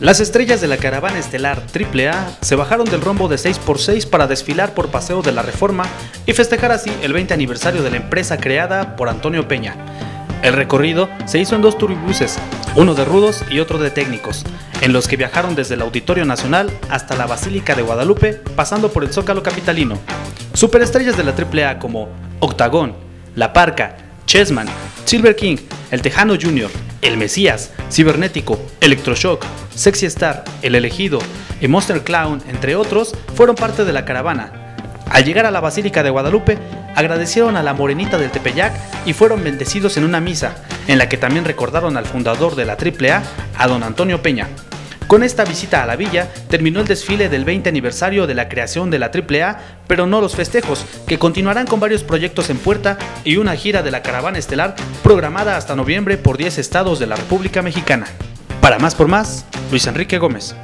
Las estrellas de la caravana estelar AAA se bajaron del rombo de 6x6 para desfilar por Paseo de la Reforma y festejar así el 20 aniversario de la empresa creada por Antonio Peña. El recorrido se hizo en dos turbuses, uno de rudos y otro de técnicos, en los que viajaron desde el Auditorio Nacional hasta la Basílica de Guadalupe, pasando por el Zócalo Capitalino. Superestrellas de la AAA como Octagón, La Parca, Chessman, Silver King, El Tejano Jr., El Mesías, Cibernético, Electroshock, Sexy Star, El Elegido y Monster Clown, entre otros, fueron parte de la caravana. Al llegar a la Basílica de Guadalupe, agradecieron a la Morenita del Tepeyac y fueron bendecidos en una misa, en la que también recordaron al fundador de la AAA, a don Antonio Peña. Con esta visita a la villa terminó el desfile del 20 aniversario de la creación de la AAA, pero no los festejos, que continuarán con varios proyectos en puerta y una gira de la caravana estelar programada hasta noviembre por 10 estados de la República Mexicana. Para más por más, Luis Enrique Gómez.